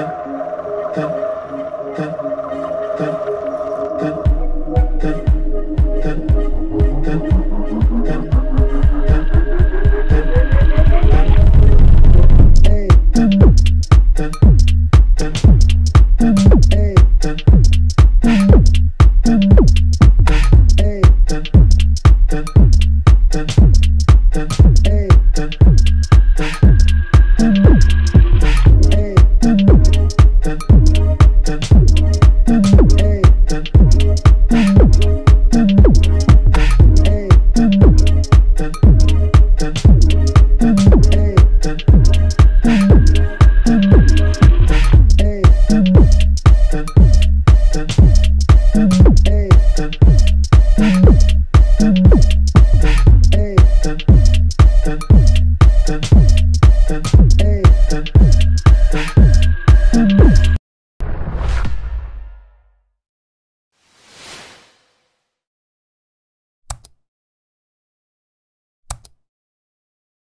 tan, tan.